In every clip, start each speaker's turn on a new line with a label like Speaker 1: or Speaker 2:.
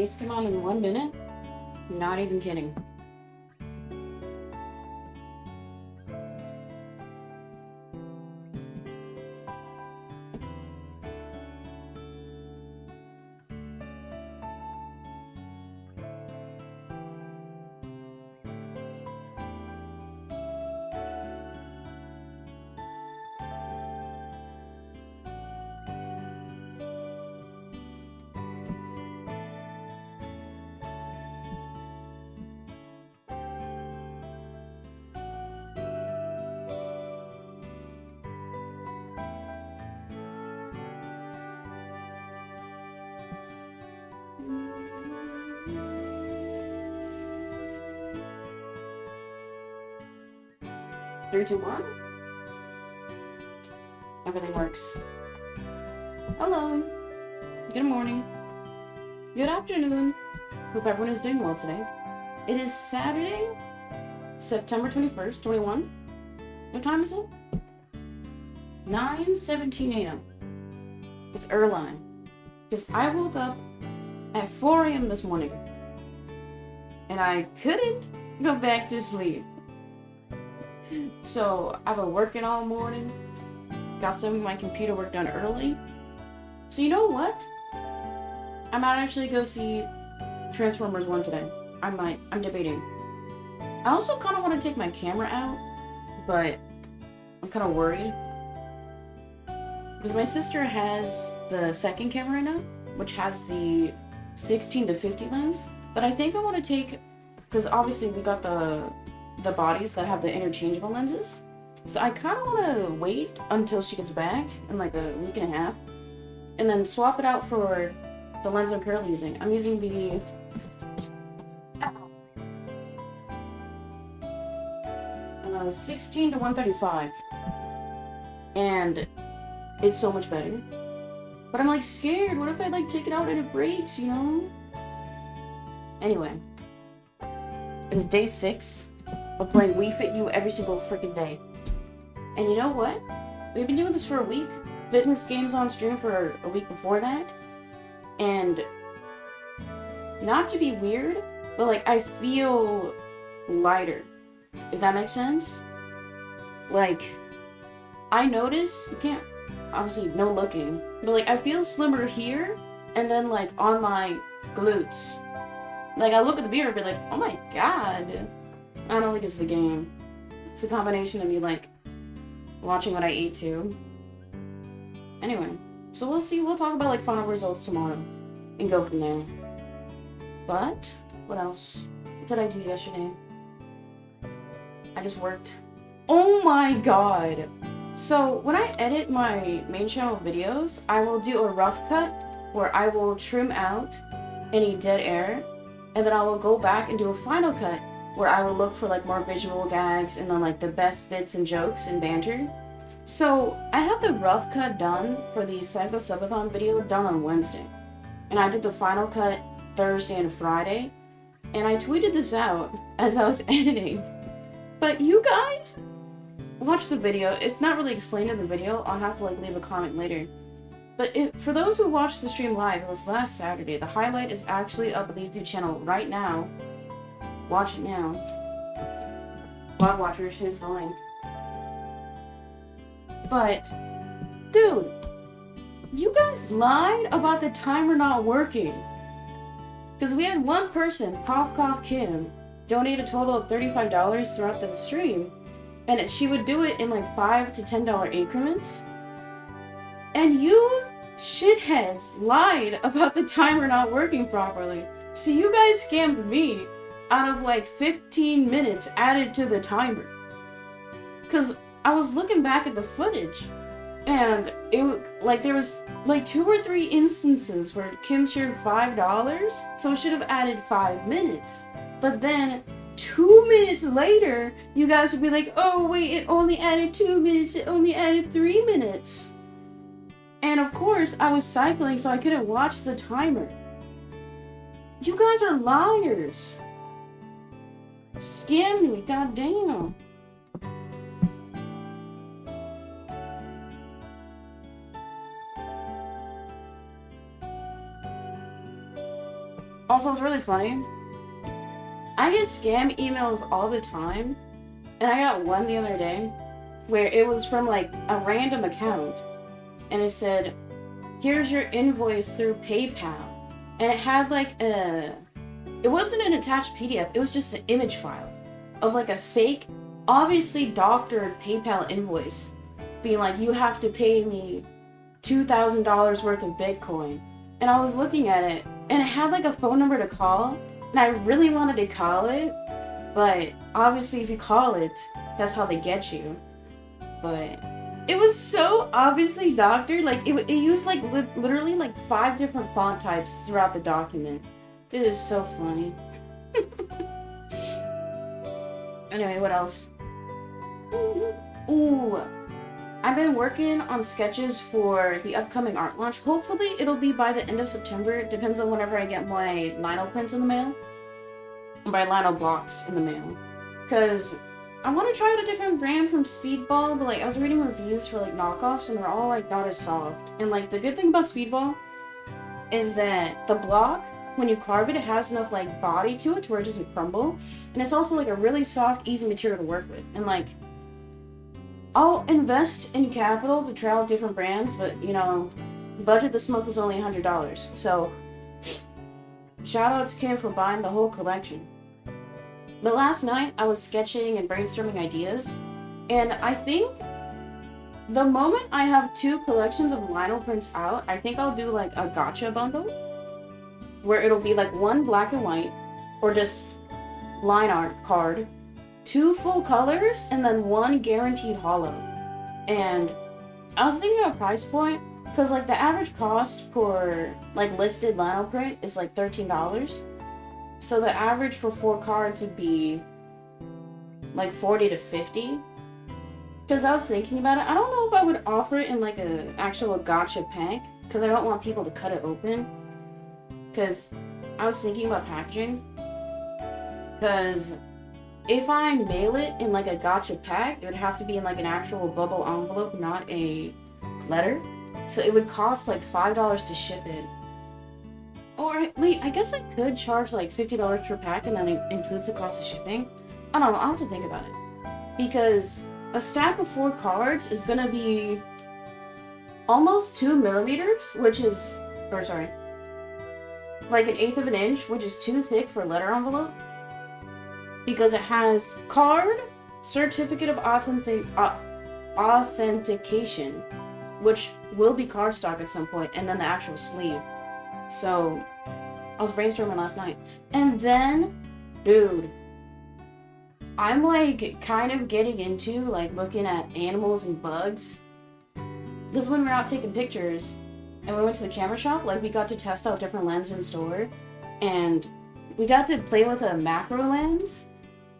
Speaker 1: Base came on in one minute? Not even kidding. Three, two, one. Everything works. Hello. Good morning. Good afternoon. Hope everyone is doing well today. It is Saturday, September 21st, 21. What time is it? 9.17 a.m. It's early. Because I woke up at 4 a.m. this morning. And I couldn't go back to sleep. So I've been working all morning. Got some of my computer work done early. So you know what? I might actually go see Transformers 1 today. I might. I'm debating. I also kind of want to take my camera out, but I'm kind of worried. Because my sister has the second camera now, which has the 16 to 50 lens. But I think I want to take, because obviously we got the the bodies that have the interchangeable lenses. So I kind of want to wait until she gets back in like a week and a half, and then swap it out for the lens I'm currently using. I'm using the uh, 16 to 135, and it's so much better. But I'm like scared. What if I like take it out and it breaks? You know. Anyway, it is day six of playing Wii Fit U every single freaking day. And you know what? We've been doing this for a week. Fitness games on stream for a week before that. And not to be weird, but like I feel lighter. If that makes sense? Like I notice you can't obviously no looking, but like I feel slimmer here and then like on my glutes. Like I look at the mirror and be like, oh my god. I don't think it's the game. It's a combination of me like watching what I eat too. Anyway, so we'll see. We'll talk about like final results tomorrow and go from there. But what else? What did I do yesterday? I just worked. Oh my god! So when I edit my main channel videos, I will do a rough cut where I will trim out any dead air, and then I will go back and do a final cut where I will look for like more visual gags and then like the best bits and jokes and banter. So I had the rough cut done for the Psycho Subathon video done on Wednesday. And I did the final cut Thursday and Friday. And I tweeted this out as I was editing. But you guys watch the video. It's not really explained in the video. I'll have to like leave a comment later. But if, for those who watched the stream live, it was last Saturday. The highlight is actually up on the YouTube channel right now. Watch it now. Vlog Watchers, here's the link. But, dude, you guys lied about the timer not working. Because we had one person, Cough Cough Kim, donate a total of $35 throughout the stream. And she would do it in like 5 to $10 increments. And you shitheads lied about the timer not working properly. So you guys scammed me out of like 15 minutes added to the timer. Because I was looking back at the footage and it like there was like two or three instances where Kim shared five dollars, so it should have added five minutes. But then two minutes later, you guys would be like, oh wait, it only added two minutes, it only added three minutes. And of course, I was cycling, so I couldn't watch the timer. You guys are liars. Scammed me, goddamn. Also, it's really funny. I get scam emails all the time, and I got one the other day where it was from like a random account, and it said, "Here's your invoice through PayPal," and it had like a. It wasn't an attached PDF. It was just an image file of like a fake, obviously doctored PayPal invoice, being like, "You have to pay me two thousand dollars worth of Bitcoin," and I was looking at it, and it had like a phone number to call, and I really wanted to call it, but obviously, if you call it, that's how they get you. But it was so obviously doctored. Like it, it used like li- literally like five different font types throughout the document. It is so funny. anyway, what else? Ooh, I've been working on sketches for the upcoming art launch. Hopefully, it'll be by the end of September. It depends on whenever I get my lino prints in the mail. By lino blocks in the mail. Because I want to try out a different brand from Speedball, but like I was reading reviews for like knockoffs and they're all like not as soft. And like the good thing about Speedball is that the block, when you carve it, it has enough like body to it to where it doesn't crumble. And it's also like a really soft, easy material to work with. And like I'll invest in capital to try out different brands, but you know, budget this month was only $100. So shout out to Kim for buying the whole collection. But last night I was sketching and brainstorming ideas, and I think the moment I have two collections of lino prints out, I think I'll do like a gacha bundle where it'll be like one black and white or just line art card, two full colors, and then one guaranteed hollow. And I was thinking of price point because like the average cost for like listed lino print is like $13. So the average for four cards would be like 40 to 50. Because I was thinking about it, I don't know if I would offer it in like an actual gacha pack. Because I don't want people to cut it open. Because I was thinking about packaging. Because if I mail it in like a gacha pack, it would have to be in like an actual bubble envelope, not a letter. So it would cost like $5 to ship it. Or wait, I guess I could charge like fifty dollars per pack, and then it includes the cost of shipping. I don't know. I'll have to think about it because a stack of four cards is gonna be almost two millimeters, which is, or sorry, like an eighth of an inch, which is too thick for a letter envelope because it has card, certificate of authentic uh, authentication, which will be cardstock at some point, and then the actual sleeve. So, I was brainstorming last night. And then, dude, I'm like kind of getting into like looking at animals and bugs. Because when we're out taking pictures and we went to the camera shop, like we got to test out different lenses in store. And we got to play with a macro lens.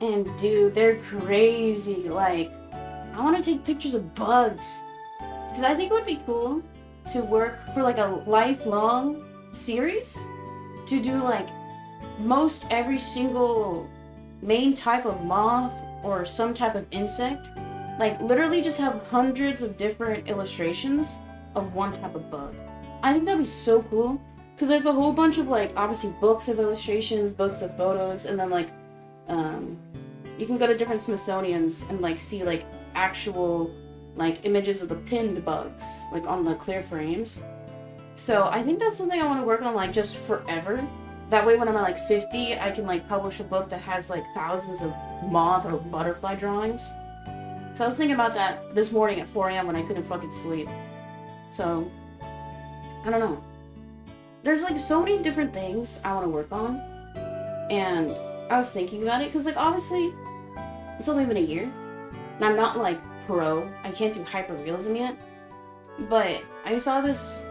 Speaker 1: And dude, they're crazy. Like, I want to take pictures of bugs. Because I think it would be cool to work for like a lifelong series to do like most every single main type of moth or some type of insect. Like literally just have hundreds of different illustrations of one type of bug. I think that'd be so cool because there's a whole bunch of like obviously books of illustrations, books of photos, and then like um, you can go to different Smithsonian's and like see like actual like images of the pinned bugs like on the clear frames. So I think that's something I want to work on like just forever. That way when I'm at like 50, I can like publish a book that has like thousands of moth or butterfly drawings. So I was thinking about that this morning at 4 a.m. when I couldn't fucking sleep. So, I don't know. There's like so many different things I want to work on. And I was thinking about it because like obviously it's only been a year. And I'm not like pro. I can't do hyperrealism yet. But I saw this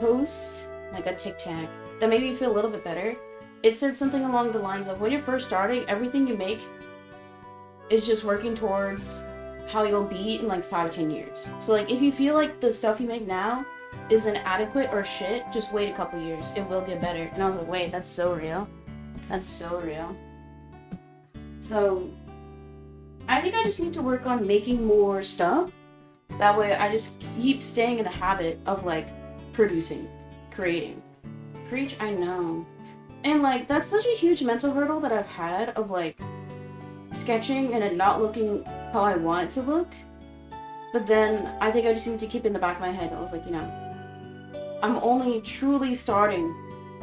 Speaker 1: post, like a TikTok, that made me feel a little bit better. It said something along the lines of when you're first starting, everything you make is just working towards how you'll be in like five, ten years. So like if you feel like the stuff you make now is inadequate or shit, just wait a couple years. It will get better. And I was like, wait, that's so real. That's so real. So I think I just need to work on making more stuff. That way I just keep staying in the habit of like producing, creating. Preach, I know. And like that's such a huge mental hurdle that I've had of like sketching and it not looking how I want it to look. But then I think I just need to keep in the back of my head. I was like, you know, I'm only truly starting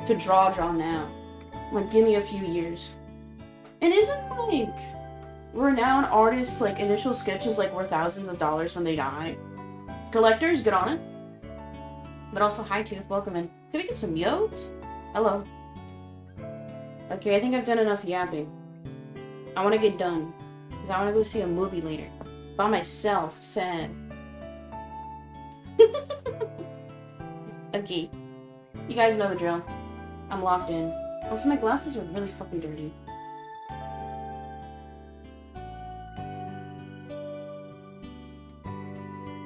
Speaker 1: to draw draw now. Like give me a few years. And isn't like renowned artists like initial sketches like worth thousands of dollars when they die? Collectors, get on it. But also, hi Tooth, welcome in. Can we get some yokes? Hello. Okay, I think I've done enough yapping. I want to get done. Because I want to go see a movie later. By myself. Sad. You guys know the drill. I'm locked in. Also, my glasses are really fucking dirty.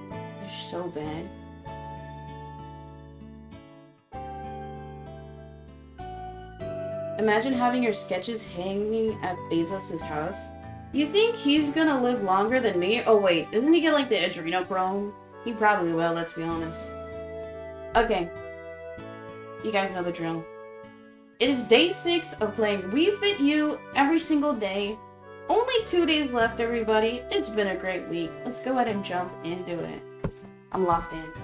Speaker 1: They're so bad. Imagine having your sketches hanging at Bezos' house. You think he's gonna live longer than me? Oh wait, doesn't he get like the adrenochrome? He probably will, let's be honest. Okay. You guys know the drill. It is day six of playing Wii Fit U every single day. Only two days left, everybody. It's been a great week. Let's go ahead and jump into it. I'm locked in.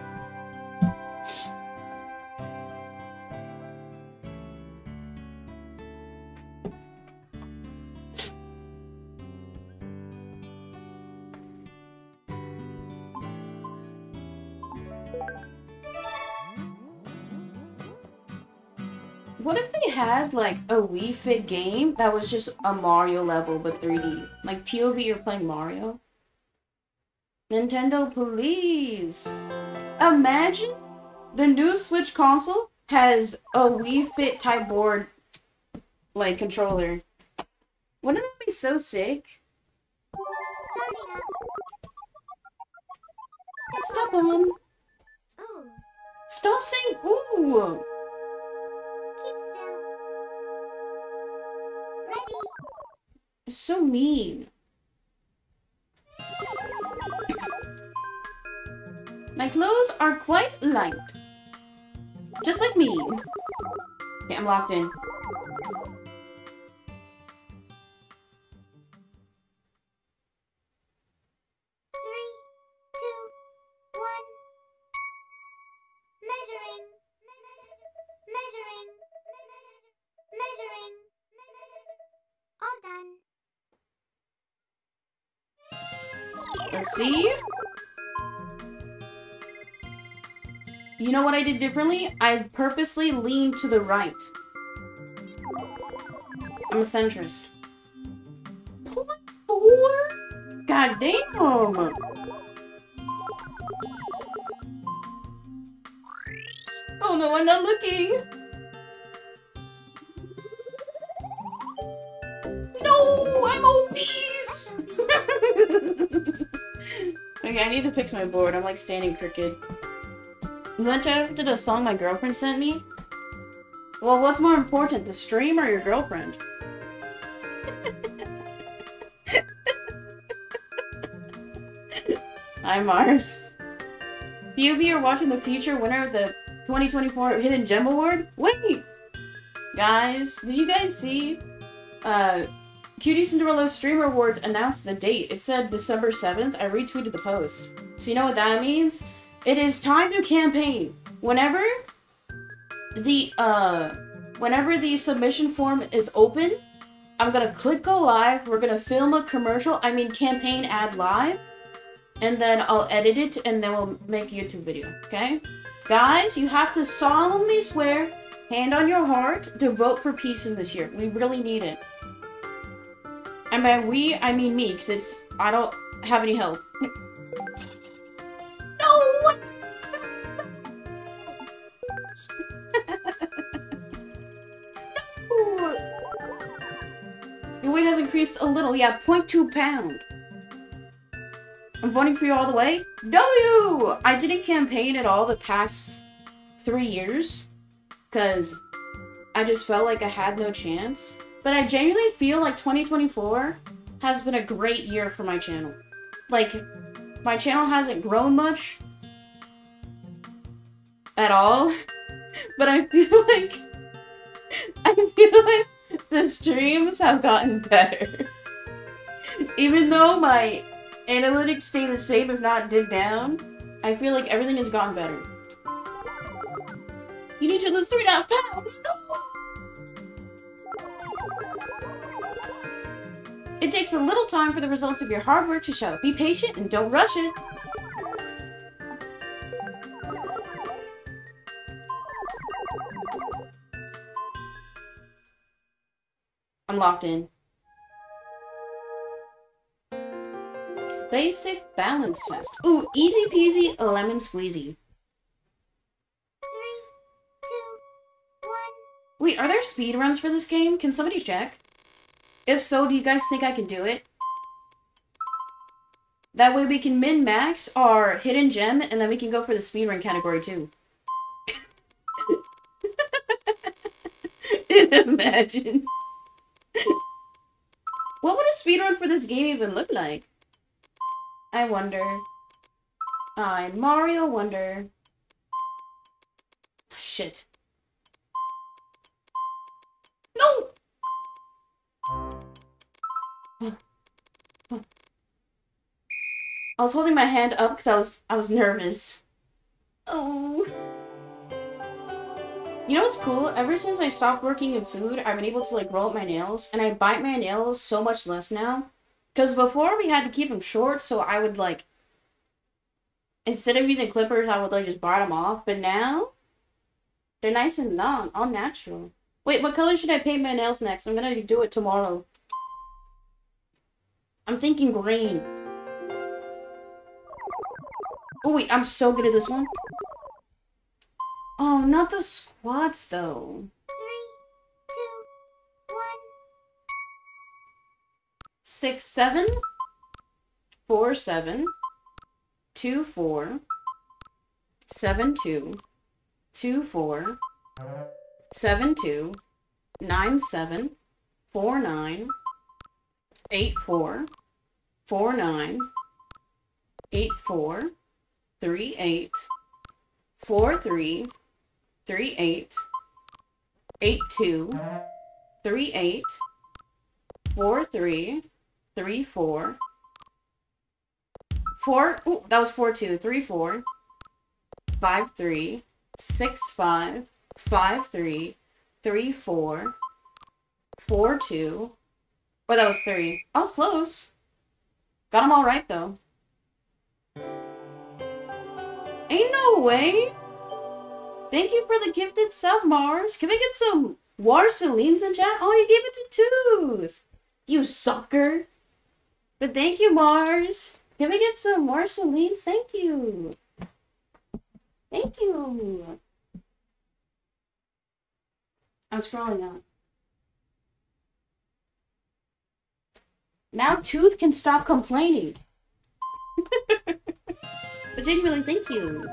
Speaker 1: Had like a Wii Fit game that was just a Mario level but 3D? Like POV, you're playing Mario? Nintendo, please! Imagine the new Switch console has a Wii Fit type board, like controller. Wouldn't that be so sick? Stop on. Stop saying ooh. It's so mean. My clothes are quite light. Just like me. Okay, I'm locked in. See. You know what I did differently? I purposely leaned to the right. I'm a centrist. Point four? God damn! Oh no, I'm not looking! Okay, I need to fix my board. I'm like standing crooked. You interrupted a song my girlfriend sent me? Well, what's more important, the stream or your girlfriend? Hi, Mars. Few of you are watching the future winner of the 2024 Hidden Gem Award? Wait! Guys, did you guys see? Uh, QTCinderella's Streamer Awards announced the date. It said December 7th. I retweeted the post. So you know what that means? It is time to campaign. Whenever the, uh, whenever the submission form is open, I'm gonna click go live. We're gonna film a commercial, I mean campaign ad live. And then I'll edit it and then we'll make a YouTube video, okay? Guys, you have to solemnly swear, hand on your heart, to vote for Peacein this year. We really need it. And by we, I mean me, because it's, I don't have any help. no, what? no. Your weight has increased a little, yeah, 0.2 pound. I'm voting for you all the way. W! I didn't campaign at all the past three years because I just felt like I had no chance. But I genuinely feel like 2024 has been a great year for my channel. Like, my channel hasn't grown much at all, but I feel like I feel like the streams have gotten better. Even though my analytics stay the same, if not dip down, I feel like everything has gotten better. You need to lose three and a half pounds. No! It takes a little time for the results of your hard work to show. Be patient and don't rush it. I'm locked in. Basic balance test. Ooh, easy peasy lemon squeezy.
Speaker 2: Three, two, one.
Speaker 1: Wait, are there speed runs for this game? Can somebody check? If so, do you guys think I can do it? That way we can min-max our hidden gem, and then we can go for the speedrun category too. Imagine. what would a speedrun for this game even look like? I wonder. I Mario wonder. Shit. No! I was holding my hand up because I was I was nervous. Oh. You know what's cool? Ever since I stopped working in food, I've been able to like roll up my nails, and I bite my nails so much less now. Because before we had to keep them short, so I would like instead of using clippers, I would like just bite them off. But now they're nice and long, all natural. Wait, what color should I paint my nails next? I'm gonna do it tomorrow. I'm thinking green. Oh wait, I'm so good at this one. Oh, not the squats though. Six, seven, four, seven, two, four, seven, two, two, four, seven, two, nine, seven, four, nine, eight, four, four, nine, eight, four, three, eight, four, three, three, eight, eight, two, three, eight, four, three, three, four, four, ooh, that was four, two, three, four, five, three, six, five, five, three, three, four, four, two, oh, that was three. I was close. Got them all right, though. Ain't no way. Thank you for the gifted sub, Mars. Can we get some Warcelines in chat? Oh, you gave it to Tooth. You sucker. But thank you, Mars. Can we get some Warcelines? Thank you. Thank you. I'm scrolling out. Now Tooth can stop complaining. but genuinely, thank you.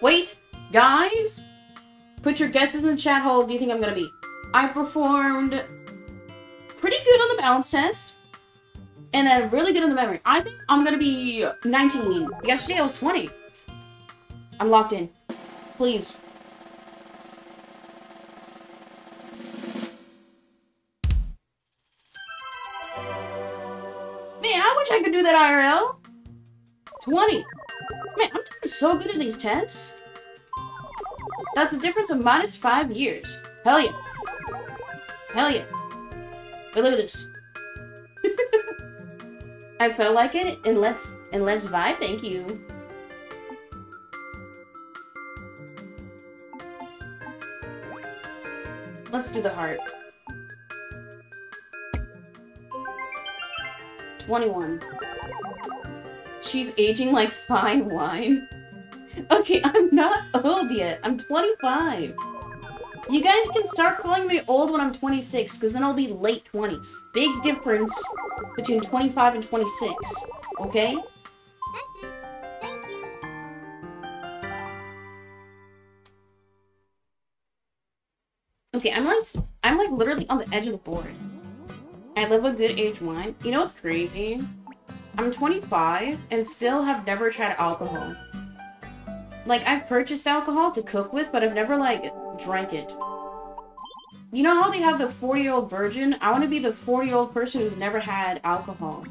Speaker 1: Wait, guys! Put your guesses in the chat hole. Do you think I'm gonna be? I performed pretty good on the balance test. And then really good on the memory. I think I'm gonna be 19. Yesterday I was 20. I'm locked in. Please. IRL. 20. Man, I'm doing so good at these tests. That's a difference of minus five years. Hell yeah. Hell yeah. Hey, look at this. I felt like it, and let's and let's vibe. Thank you. Let's do the heart. 21. She's aging like fine wine. Okay, I'm not old yet. I'm 25. You guys can start calling me old when I'm 26, because then I'll be late 20s. Big difference between 25 and 26. Okay?
Speaker 2: That's it. Thank you.
Speaker 1: Okay, I'm like, I'm like literally on the edge of the board. I live a good age wine. You know what's crazy? I'm 25 and still have never tried alcohol. Like, I've purchased alcohol to cook with, but I've never, like, drank it. You know how they have the 40 year old virgin? I want to be the 40 year old person who's never had alcohol.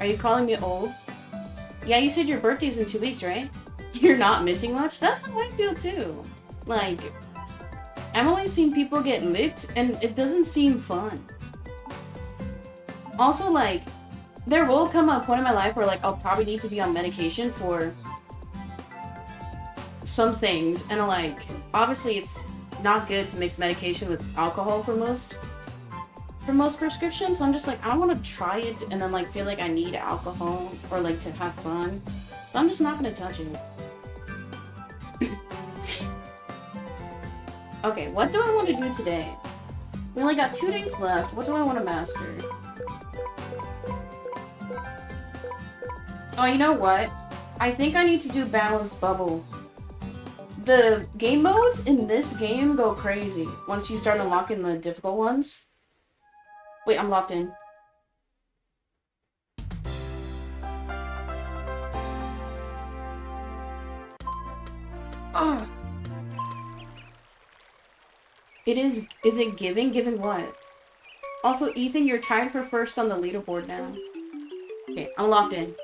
Speaker 1: Are you calling me old? Yeah, you said your birthday's in two weeks, right? You're not missing much? That's how I feel too. Like, I've only seen people get licked, and it doesn't seem fun. Also, like, there will come a point in my life where, like, I'll probably need to be on medication for some things, and, like, obviously it's not good to mix medication with alcohol for most for most prescriptions. So I'm just like, I don't want to try it and then, like, feel like I need alcohol or, like, to have fun. So I'm just not gonna touch it. Okay, what do I want to do today? We only got two days left. What do I want to master? Oh, you know what? I think I need to do Balance Bubble. The game modes in this game go crazy once you start unlocking the difficult ones. Wait, I'm locked in. Ugh. It is. Is it giving? Giving what? Also, Ethan, you're tied for first on the leaderboard now. Okay, I'm locked in.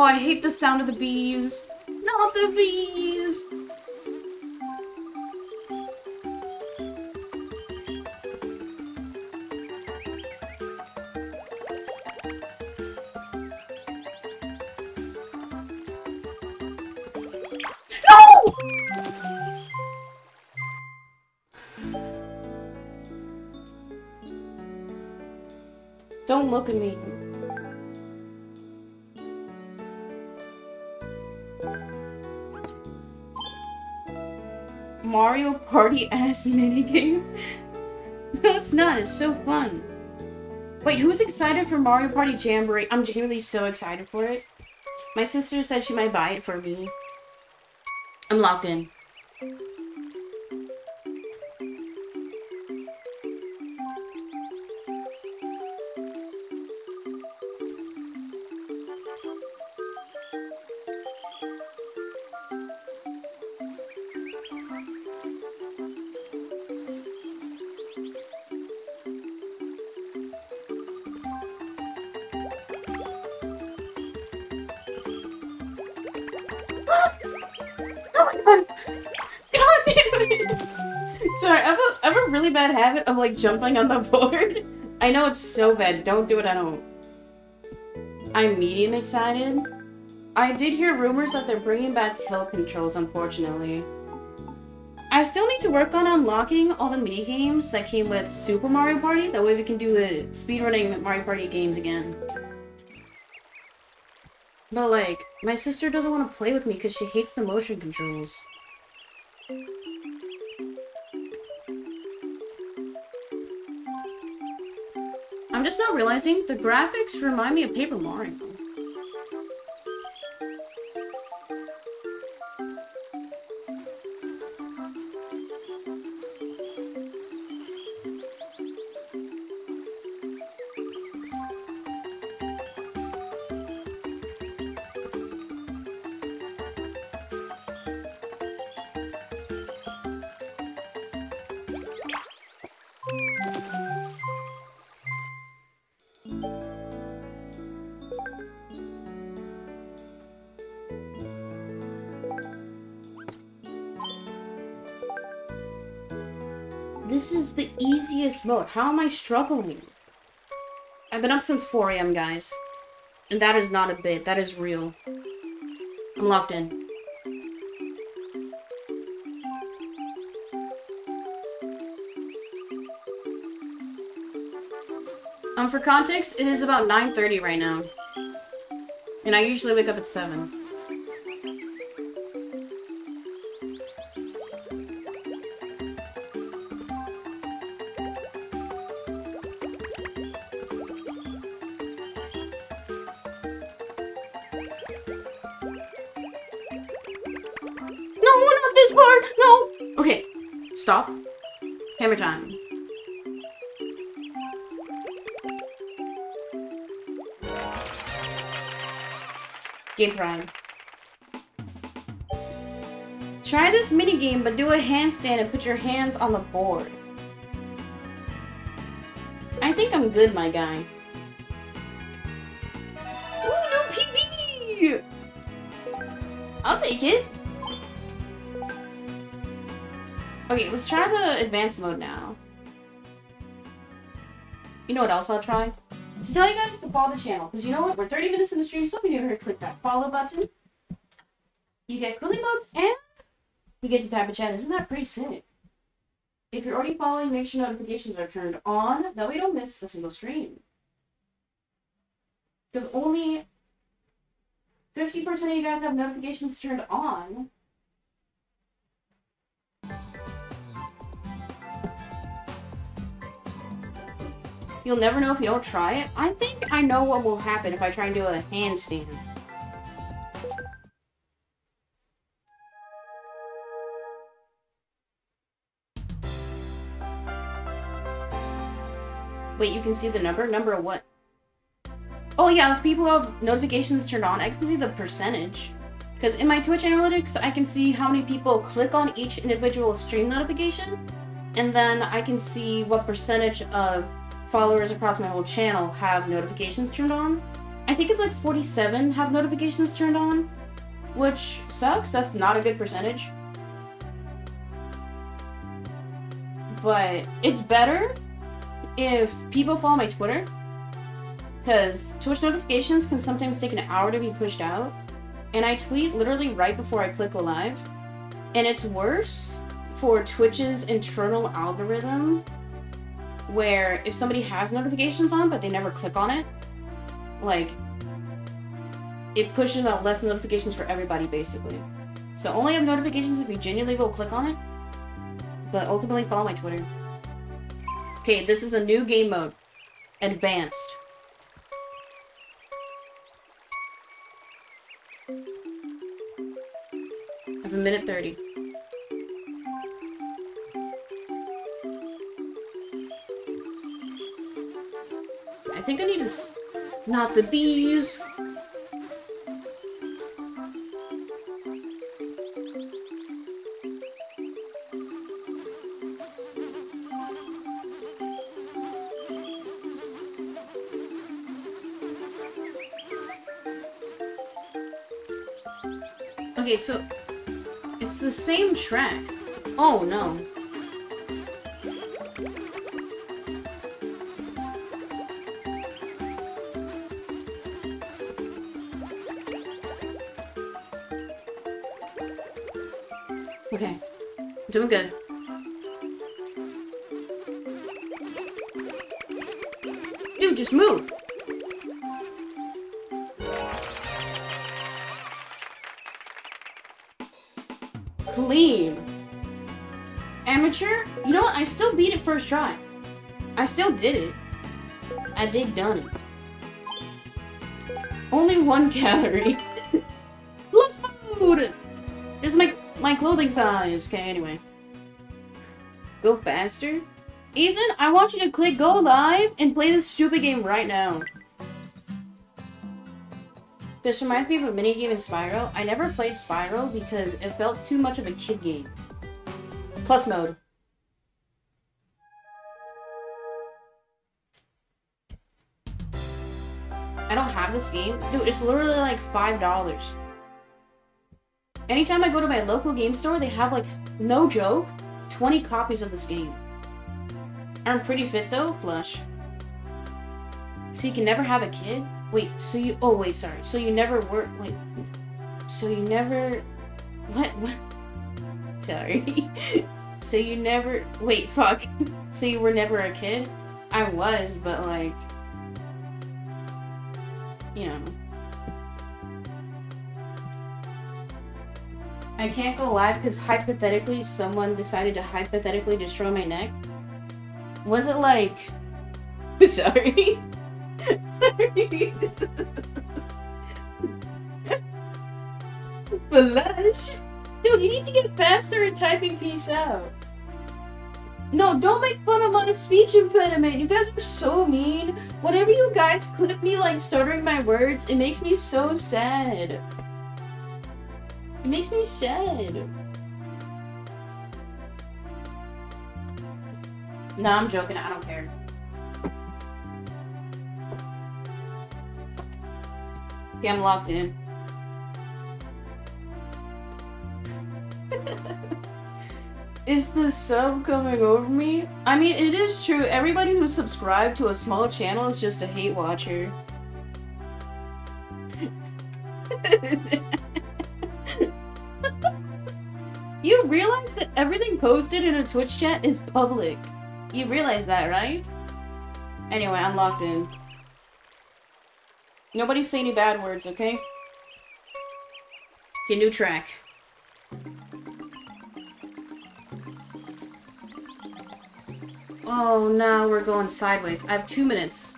Speaker 1: Oh, I hate the sound of the bees. Not the bees. No! Don't look at me. Mario Party ass minigame? no, it's not. It's so fun. Wait, who's excited for Mario Party Jamboree? I'm genuinely so excited for it. My sister said she might buy it for me. I'm locked in. Bad habit of like jumping on the board. I know it's so bad. Don't do it at home. I'm medium excited. I did hear rumors that they're bringing back tilt controls, unfortunately. I still need to work on unlocking all the mini games that came with Super Mario Party. That way we can do the speedrunning Mario Party games again. But like, my sister doesn't want to play with me because she hates the motion controls. Realizing the graphics remind me of Paper Mario. Mode. How am I struggling? I've been up since 4 a.m., guys. And that is not a bit. That is real. I'm locked in. Um, for context, it is about 9.30 right now. And I usually wake up at 7. Try this mini game, but do a handstand and put your hands on the board. I think I'm good, my guy. Ooh, no PB! I'll take it. Okay, let's try the advanced mode now. You know what else I'll try? To tell you guys to follow the channel, because you know what? We're 30 minutes in the stream, so if you ever click that follow button, you get cooling modes and you get to type a chat. Isn't that pretty sick? If you're already following, make sure notifications are turned on. That way you don't miss a single stream. Because only 50% of you guys have notifications turned on. You'll never know if you don't try it. I think I know what will happen if I try and do a handstand. Wait, you can see the number? Number of what? Oh yeah, if people have notifications turned on, I can see the percentage. Because in my Twitch analytics, I can see how many people click on each individual stream notification, and then I can see what percentage of followers across my whole channel have notifications turned on. I think it's like 47 have notifications turned on, which sucks. That's not a good percentage. But it's better if people follow my Twitter, because Twitch notifications can sometimes take an hour to be pushed out, and I tweet literally right before I click go live, and it's worse for Twitch's internal algorithm, where if somebody has notifications on but they never click on it, like, it pushes out less notifications for everybody basically. So only have notifications if you genuinely go click on it, but ultimately follow my Twitter. Okay, this is a new game mode. Advanced. I have a minute 30. Think I need to... Not the bees. Okay, so it's the same track. Oh no. Try. I still did it. I did done it. Only one calorie. Let's food! This is my, my clothing size. Okay, anyway. Go faster? Ethan, I want you to click go live and play this stupid game right now. This reminds me of a minigame in Spyro. I never played Spyro because it felt too much of a kid game. Plus mode. This game. Dude, it's literally like $5. Anytime I go to my local game store, they have like, no joke, 20 copies of this game. I'm pretty fit though, flush. So you can never have a kid? Wait, so you, oh wait, sorry. So you never work, wait. So you never, what, what? Sorry. so you never, wait, fuck. so you were never a kid? I was, but like, you know. I can't go live because hypothetically someone decided to hypothetically destroy my neck. Was it like... Sorry. Sorry. Blush? Dude, you need to get faster at typing peace out. No, don't make fun of my speech impediment. You guys are so mean. Whenever you guys clip me like stuttering my words, it makes me so sad. It makes me sad. No, I'm joking. I don't care. Okay, I'm locked in. Is the sub coming over me? I mean, it is true. Everybody who's subscribed to a small channel is just a hate watcher. you realize that everything posted in a Twitch chat is public. You realize that, right? Anyway, I'm locked in. Nobody say any bad words, okay? Okay, new track. Oh, now we're going sideways. I have two minutes.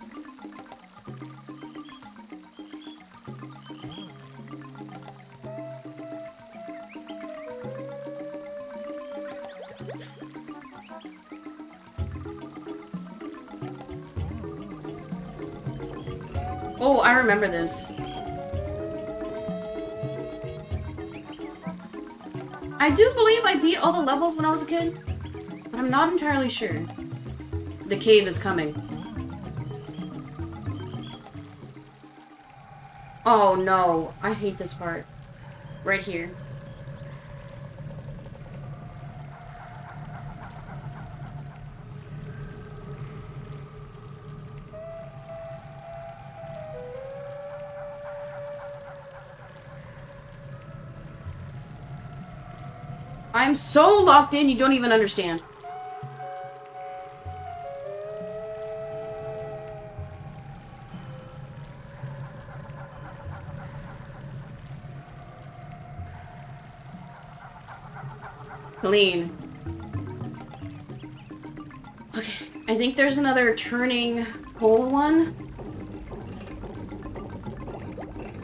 Speaker 1: Oh, I remember this. I do believe I beat all the levels when I was a kid, but I'm not entirely sure. The cave is coming. Oh no, I hate this part. Right here. I'm so locked in, you don't even understand. Clean. Okay, I think there's another turning hole one.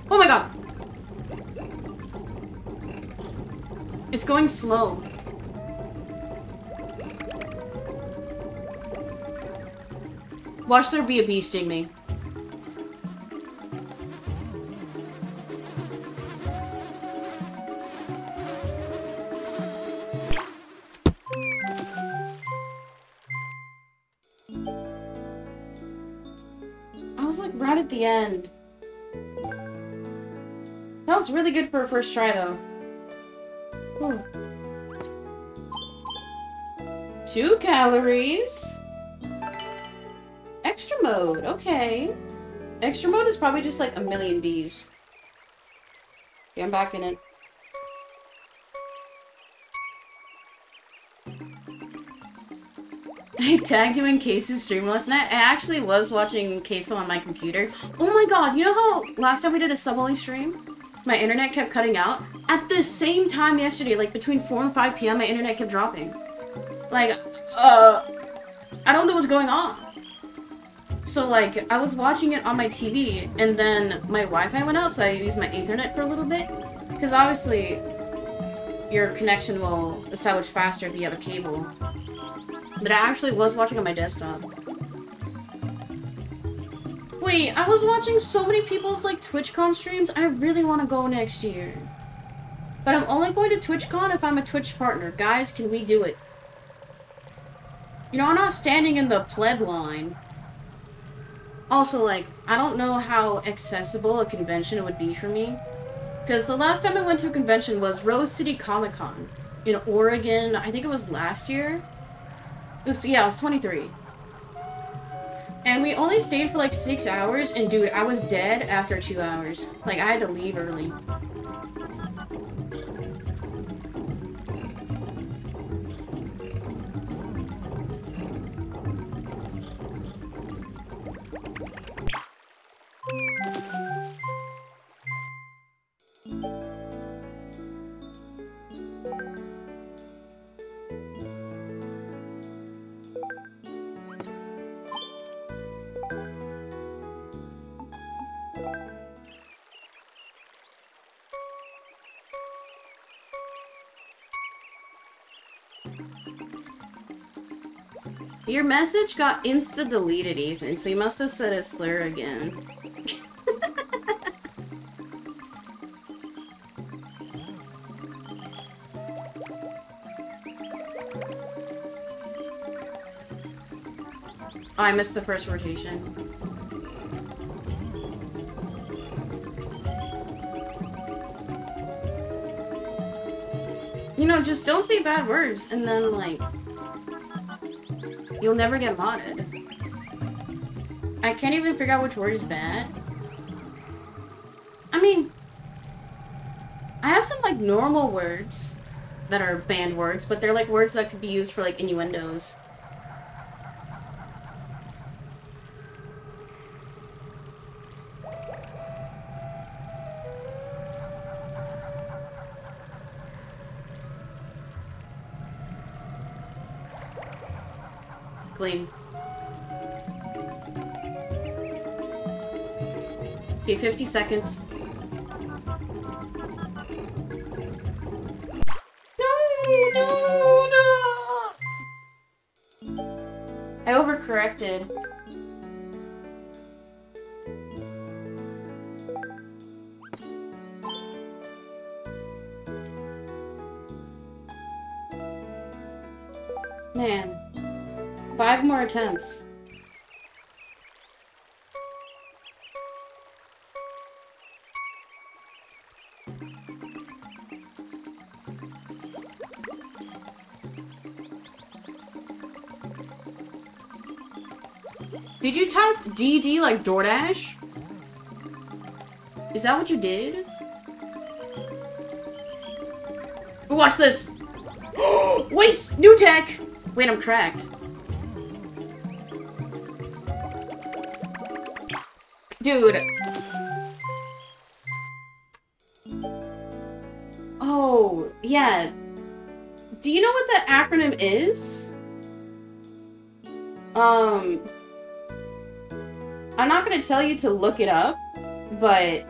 Speaker 1: Oh my god! It's going slow. Watch there be a bee sting me. Was really good for a first try though. Ooh. Two calories. Extra mode, okay. Extra mode is probably just like a million bees. Okay, I'm back in it. I tagged you in Case's stream last night. I actually was watching Queso on my computer. Oh my god, you know how last time we did a sub-only stream? My internet kept cutting out? At the same time yesterday, like between 4 and 5 p.m., my internet kept dropping. Like, uh, I don't know what's going on. So, like, I was watching it on my TV, and then my Wi-Fi went out, so I used my Ethernet for a little bit. Because obviously, your connection will establish faster if you have a cable. But I actually was watching on my desktop. Wait, I was watching so many people's, like, TwitchCon streams. I really want to go next year. But I'm only going to TwitchCon if I'm a Twitch partner. Guys, can we do it? You know, I'm not standing in the pleb line. Also, like, I don't know how accessible a convention would be for me. Because the last time I went to a convention was Rose City Comic Con in Oregon. I think it was last year. It was, yeah, I was 23. And we only stayed for like six hours, and dude, I was dead after two hours. Like, I had to leave early. Your message got insta deleted, Ethan, so you must have said a slur again. Oh, I missed the first rotation. You know, just don't say bad words, and then, like, you'll never get modded. I can't even figure out which word is bad. I mean, I have some, like, normal words that are banned words, but they're, like, words that could be used for, like, innuendos. Seconds. No, no, no! I overcorrected. Man. Five more attempts. You type DD like DoorDash? Is that what you did? Watch this! Wait! New tech! Wait, I'm cracked. Dude. Oh, yeah. Do you know what the acronym is? Gonna tell you to look it up, but...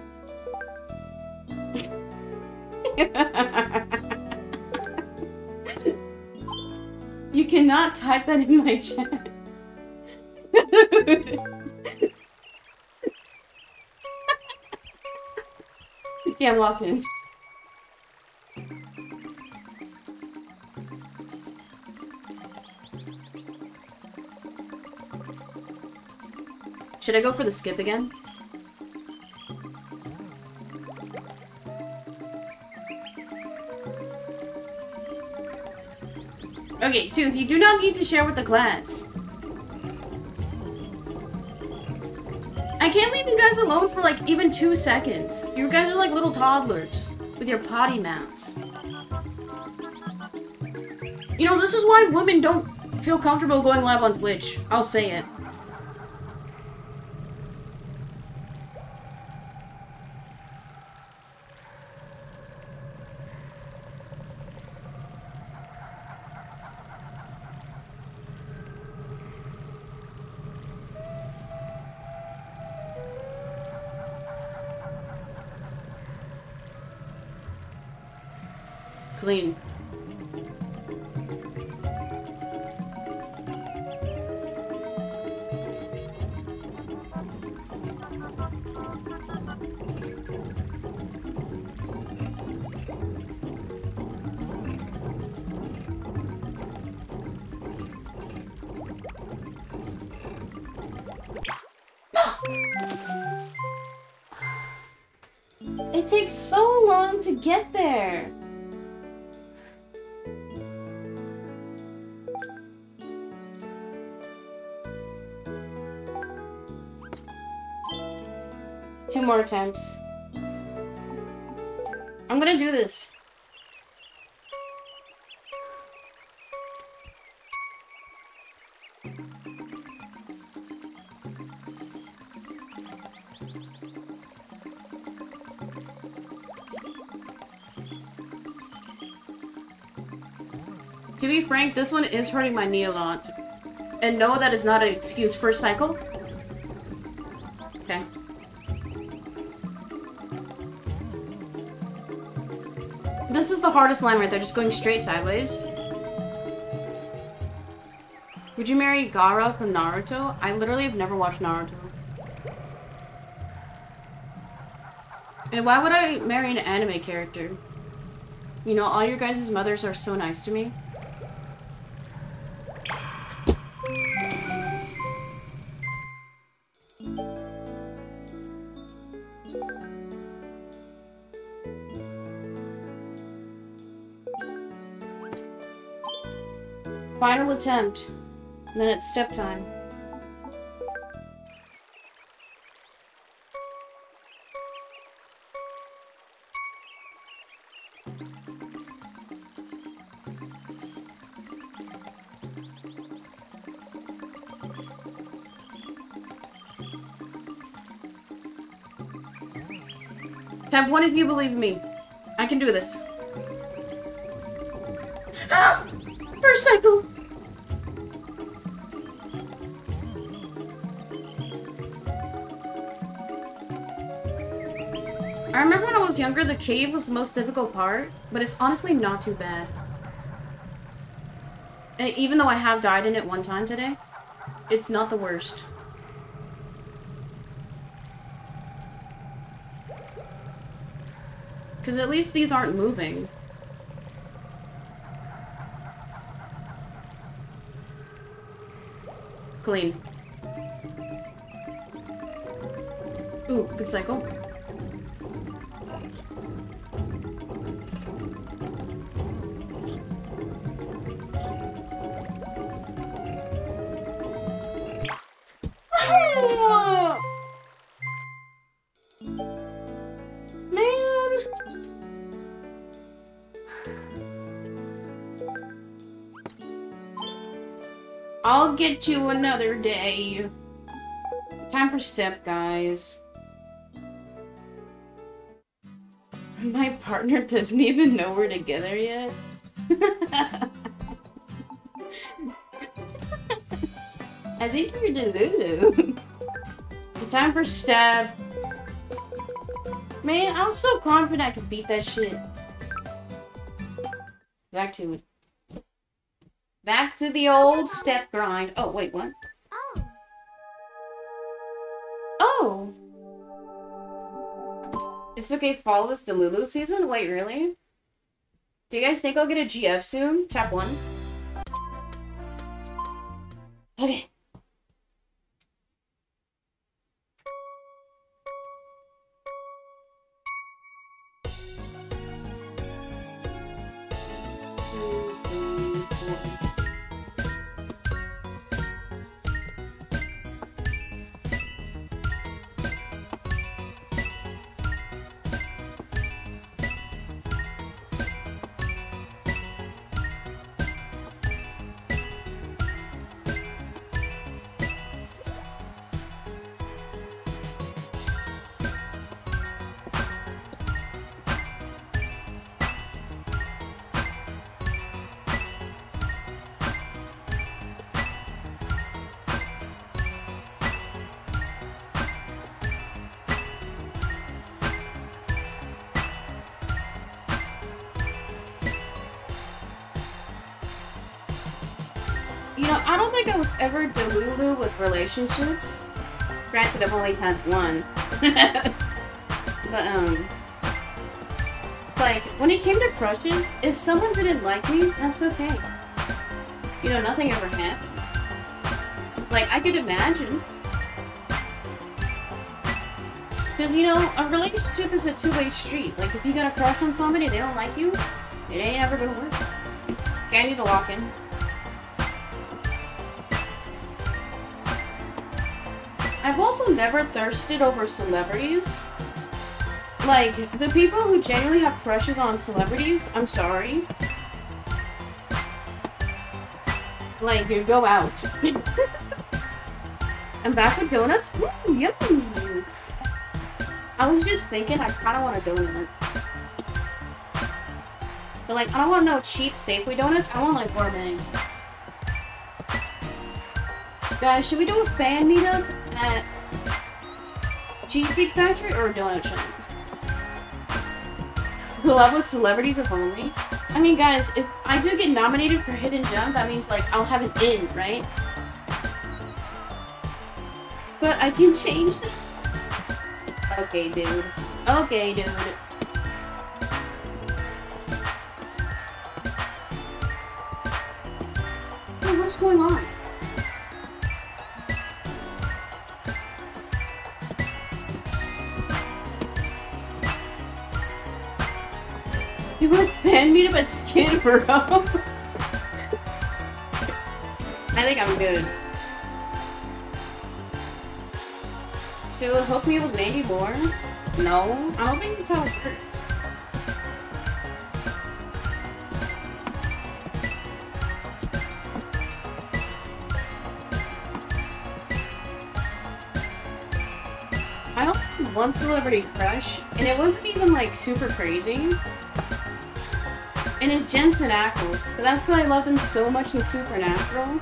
Speaker 1: you cannot type that in my chat. yeah, I'm locked in. Should I go for the skip again? Okay, Tooth, you do not need to share with the class. I can't leave you guys alone for like even two seconds. You guys are like little toddlers with your potty mouths. You know, this is why women don't feel comfortable going live on Twitch. I'll say it. It takes so long to get there. Two more attempts. I'm gonna do this. This one is hurting my knee a lot. And no, that is not an excuse. First cycle? Okay. This is the hardest line right there, just going straight sideways. Would you marry Gaara from Naruto? I literally have never watched Naruto. And why would I marry an anime character? You know, all your guys' mothers are so nice to me. Attempt. And then it's step time. Step one if you believe me. I can do this. Younger, the cave was the most difficult part, but it's honestly not too bad. And even though I have died in it one time today, it's not the worst. Because at least these aren't moving. Clean. Ooh, good cycle. Get you another day. Time for step, guys. My partner doesn't even know we're together yet. I think you're Delulu. Time for step. Man, I was so confident I could beat that shit. Back to. Back to the old step grind. Oh, wait, what?
Speaker 2: Oh,
Speaker 1: Oh! It's okay, fall is the Lulu season? Wait, really? Do you guys think I'll get a GF soon? Tap one. Okay. You know, I don't think I was ever Delulu with relationships. Granted, I've only had one. but, um... Like, when it came to crushes, if someone didn't like me, that's okay. You know, nothing ever happened. Like, I could imagine. Because, you know, a relationship is a two-way street. Like, if you got a crush on somebody, and they don't like you, it ain't ever gonna work. Okay, I need to walk in. I've also never thirsted over celebrities. Like, the people who genuinely have crushes on celebrities, I'm sorry. Like, you go out. I'm back with donuts? Hmm, Ooh, yummy! I was just thinking, I kinda want a donut. But like, I don't want no cheap Safeway donuts, I want like gourmet. Guys, should we do a fan meetup at Cheesecake Factory or a Donut Shop? Collab with celebrities if only. I mean, guys, if I do get nominated for Hidden Gem, that means like I'll have an in, right? But I can change the... Okay, dude. Okay, dude. Hey, what's going on? Fan meetup at Skid Row? I think I'm good. So will hook me up with maybe more? No, I don't think that's how it works. I only had one celebrity crush, and it wasn't even like super crazy. And it's Jensen Ackles, but that's because I love him so much in Supernatural.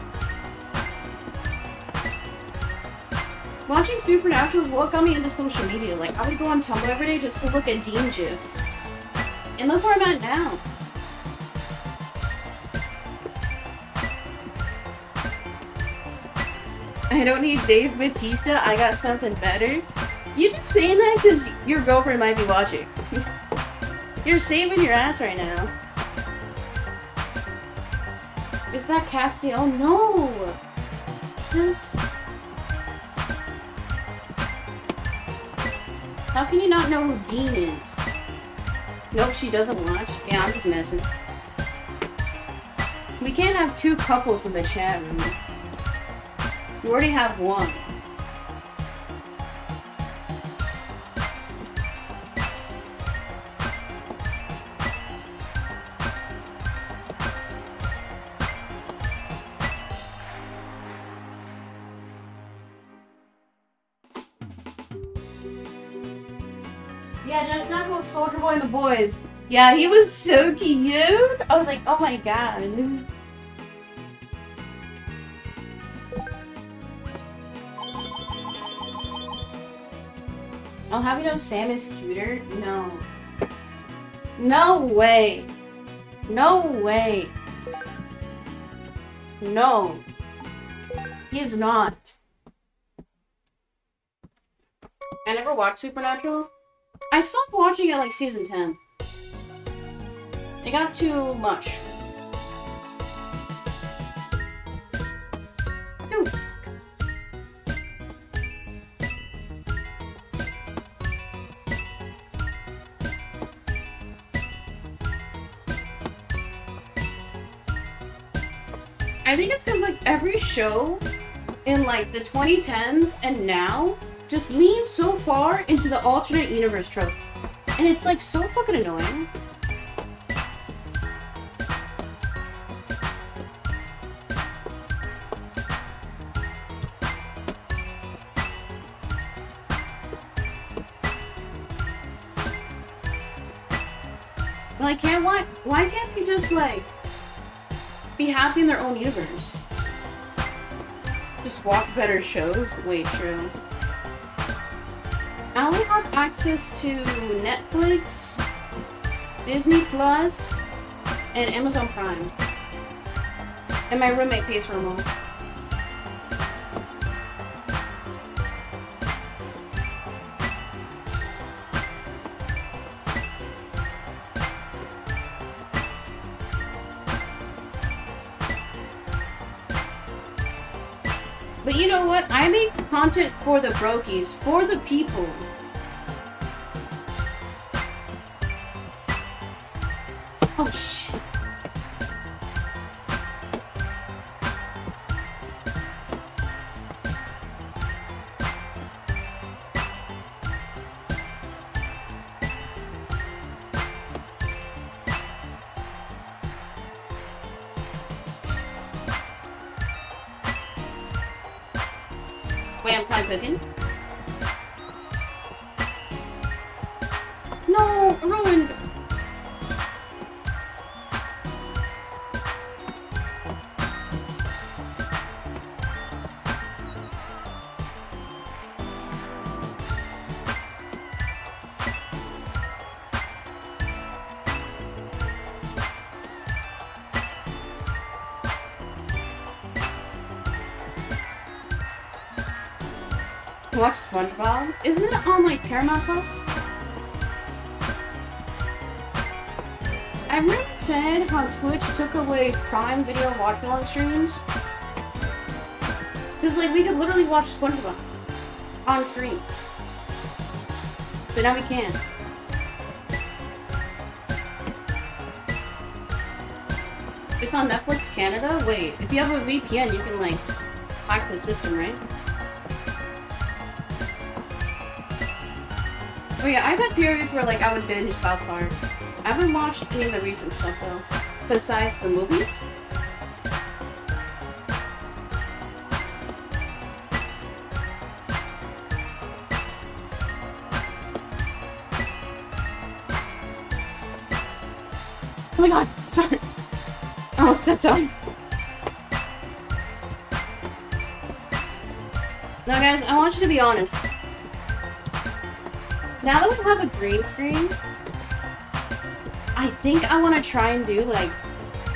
Speaker 1: Watching Supernatural is what got me into social media. Like, I would go on Tumblr every day just to look at Dean GIFs. And look where I'm at now. I don't need Dave Bautista, I got something better. You just saying that because your girlfriend might be watching. You're saving your ass right now. Is that Castiel? Oh, no! What? How can you not know who Dean is? Nope, she doesn't watch. Yeah, I'm just messing. We can't have two couples in the chat room. You already have one. Yeah, he was so cute. I was like, oh my god. Oh, have you know Sam is cuter? No. No way. No way. No. He is not. I never watched Supernatural. I stopped watching it like season 10. It got too much. I think it's because like every show in like the 2010s and now just leans so far into the alternate universe trope. And it's like so fucking annoying. Like, can't why why can't we just like be happy in their own universe? Just watch better shows? Wait, true. I only have access to Netflix, Disney Plus, and Amazon Prime. And my roommate pays for them all. For the brokies, for the people. Watch SpongeBob? Isn't it on like Paramount Plus? I it said how Twitch took away Prime Video watch along streams. Because like we could literally watch SpongeBob on stream. But now we can't. It's on Netflix Canada? Wait, if you have a VPN, you can like hack the system, right? Oh yeah, I've had periods where like I would binge South Park. I haven't watched any of the recent stuff though, besides the movies. Oh my god, sorry. I almost stepped on. Now guys, I want you to be honest. Now that we have a green screen, I think I want to try and do, like,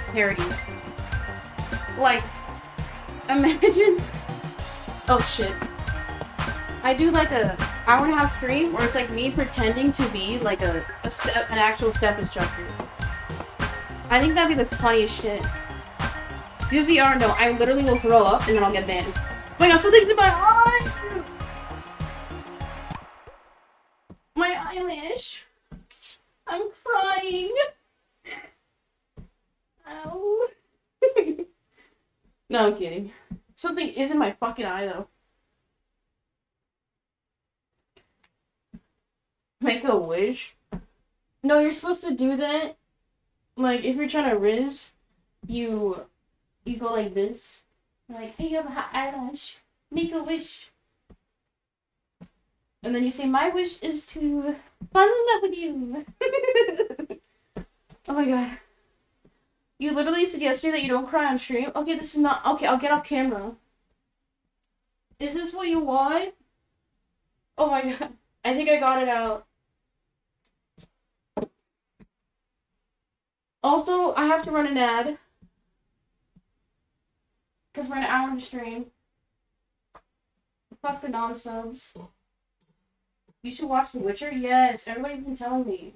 Speaker 1: parodies. Like, imagine... Oh, shit. I do, like, a hour and a half stream where it's, like, me pretending to be, like, a, a step, an actual step instructor. I think that'd be the funniest shit. Do VR, no. I literally will throw up and then I'll get banned. God, something's in my! My no, I'm kidding. Something is in my fucking eye though. Make a wish? No, you're supposed to do that. Like, if you're trying to riz, you you go like this. Like, hey, you have a hot eyelash. Make a wish. And then you say, my wish is to fall in love with you. oh my god. You literally said yesterday that you don't cry on stream? Okay, this is not... Okay, I'll get off camera. Is this what you want? Oh my god. I think I got it out. Also, I have to run an ad. Because we're an hour of stream. Fuck the non-subs. You should watch The Witcher? Yes, everybody's been telling me.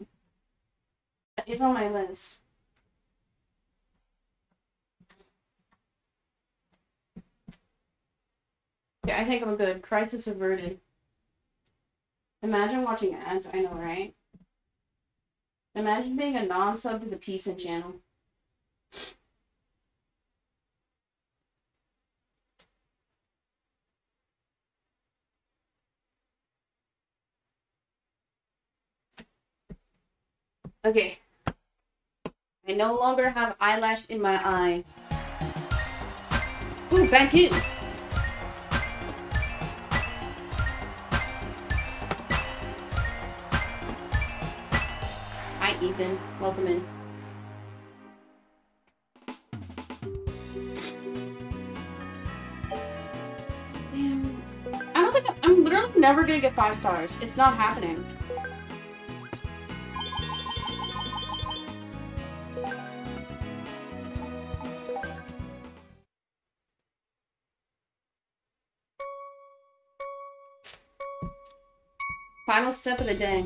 Speaker 1: It's on my list. Yeah, I think I'm good. Crisis averted. Imagine watching ads, I know, right? Imagine being a non-sub to the Peacein channel. Okay. I no longer have eyelash in my eye. Ooh, back in! Ethan. Welcome in. Damn. I don't think I'm, I'm literally never gonna get five stars. It's not happening. Final step of the day.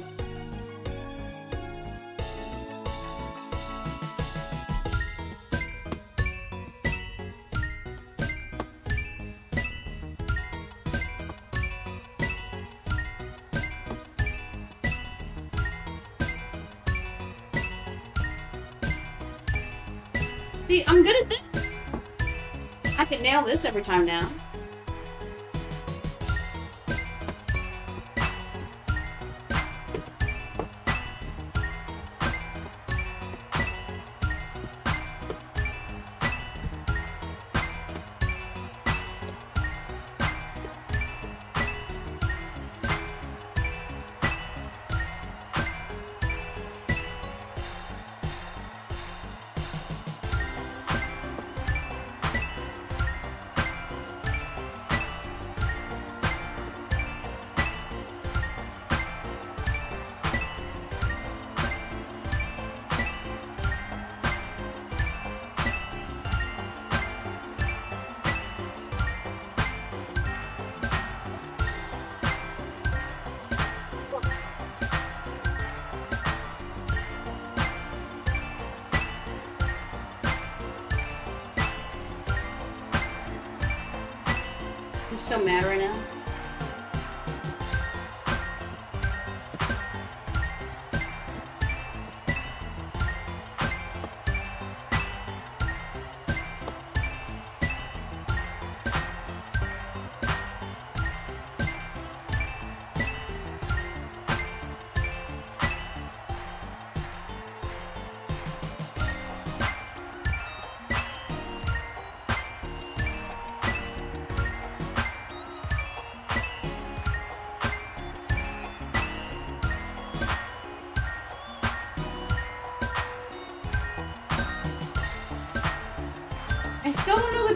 Speaker 1: This every time now.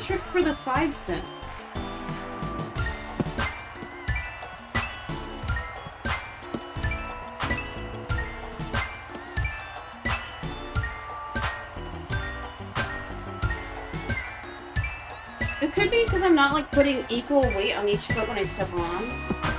Speaker 1: Trick for the side step. It could be because I'm not like putting equal weight on each foot when I step on.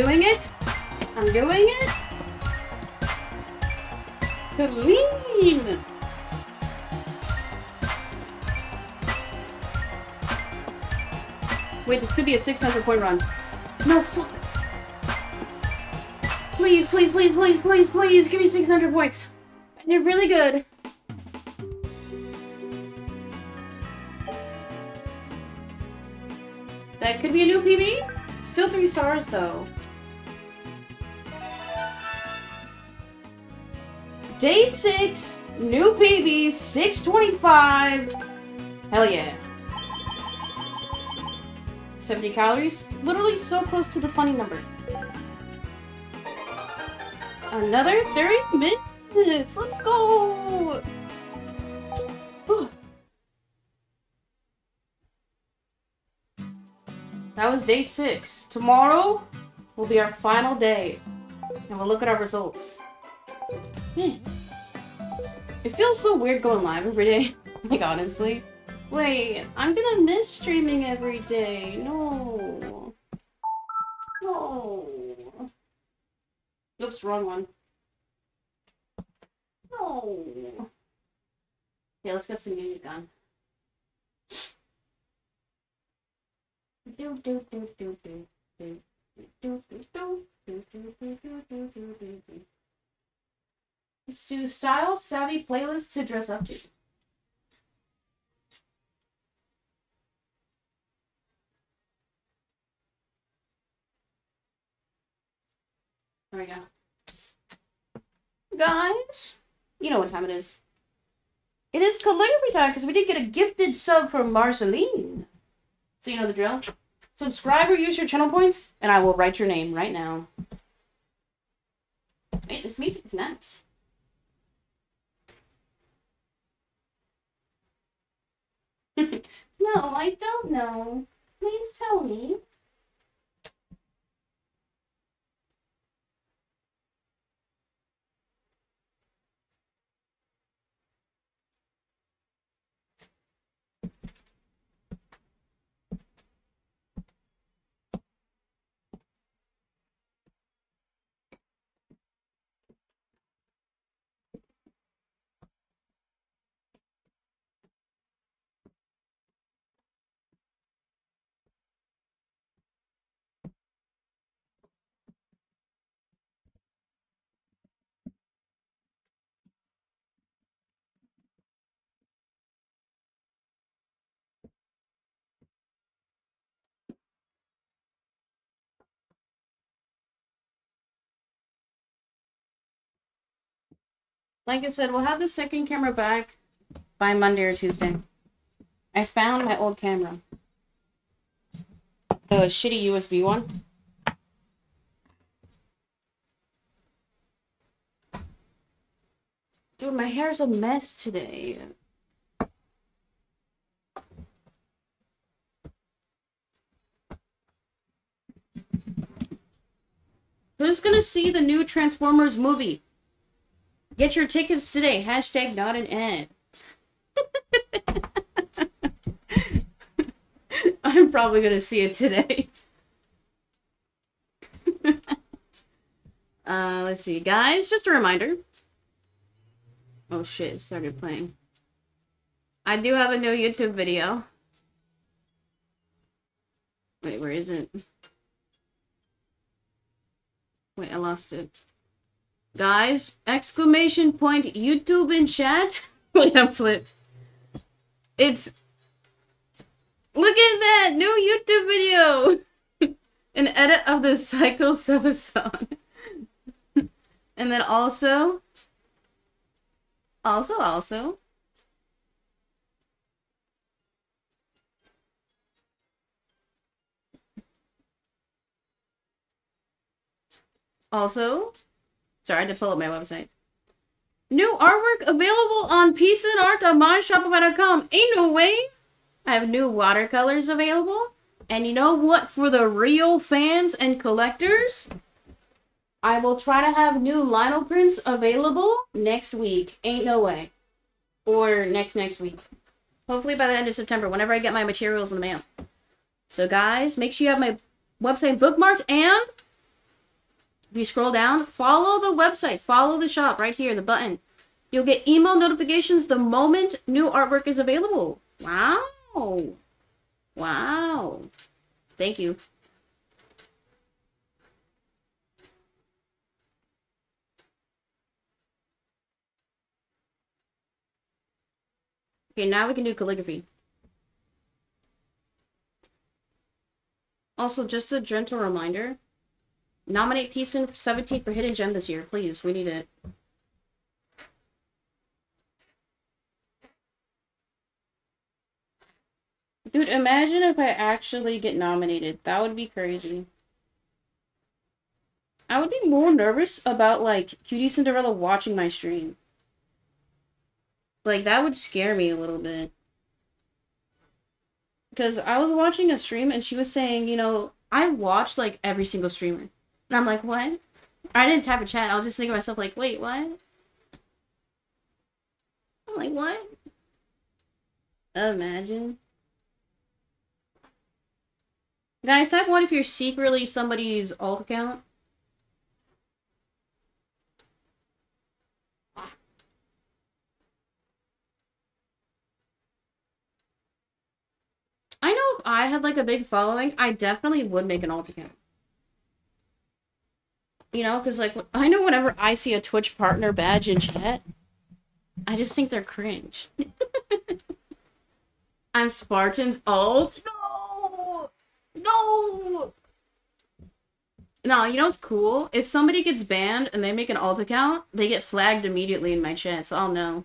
Speaker 1: Doing it. I'm doing it. Clean. Wait, this could be a 600 point run. No, fuck. Please, please, please, please, please, please, give me 600 points. Did really good. That could be a new PB? Still three stars, though. Day six, new PB, 625. Hell yeah. 70 calories, literally so close to the funny number. Another 30 minutes, let's go! That was day six. Tomorrow will be our final day. And we'll look at our results. Hmm. It feels so weird going live every day. like, honestly. Wait, I'm gonna miss streaming every day. No. No. Oops, wrong one. No. Yeah, let's get some music on. Do, do, do, do, do, do, do, do, do, do, do, do, do, do, do, do. Let's do style savvy playlist to dress up to. There we go. Guys, you know what time it is. It is calligraphy time because we did get a gifted sub from Marceline. So you know the drill. Subscribe or use your channel points, and I will write your name right now. Hey, this music is nice. no, I don't know. Please tell me. Like I said, we'll have the second camera back by Monday or Tuesday. I found my old camera. The shitty USB one. Dude, my hair's a mess today. Who's gonna see the new Transformers movie? Get your tickets today. Hashtag not an ad. I'm probably gonna see it today. uh, let's see, guys. Just a reminder. Oh shit! It started playing. I do have a new YouTube video. Wait, where is it? Wait, I lost it. Guys, exclamation point YouTube in chat. Wait, I'm flipped. It's Look at that new YouTube video. An edit of the Psycho 7 song. and then also also also Also, sorry, I had to pull up my website. New artwork available on Peaceinart on myshopify.com. Ain't no way. I have new watercolors available. And you know what? For the real fans and collectors, I will try to have new lino prints available next week. Ain't no way. Or next next week. Hopefully by the end of September, whenever I get my materials in the mail. So guys, make sure you have my website bookmarked and if you scroll down, follow the website, follow the shop right here, the button. You'll get email notifications the moment new artwork is available. Wow. Wow. Thank you. Okay, now we can do calligraphy. Also, just a gentle reminder. Nominate Peacein17 for Hidden Gem this year, please. We need it. Dude, imagine if I actually get nominated. That would be crazy. I would be more nervous about, like, QTCinderella watching my stream. Like, that would scare me a little bit. Because I was watching a stream and she was saying, you know, I watch, like, every single streamer. And I'm like, what? Or I didn't type a chat. I was just thinking to myself, like, wait, what? I'm like, what? Imagine. Guys, type one if you're secretly somebody's alt account. I know if I had like a big following, I definitely would make an alt account. You know, because like I know whenever I see a Twitch partner badge in chat, I just think they're cringe. I'm Spartan's alt. No, no. No, you know what's cool? If somebody gets banned and they make an alt account, they get flagged immediately in my chat, so I'll know.